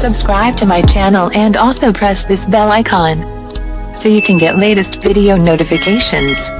Subscribe to my channel and also press this bell icon. So you can get latest video notifications.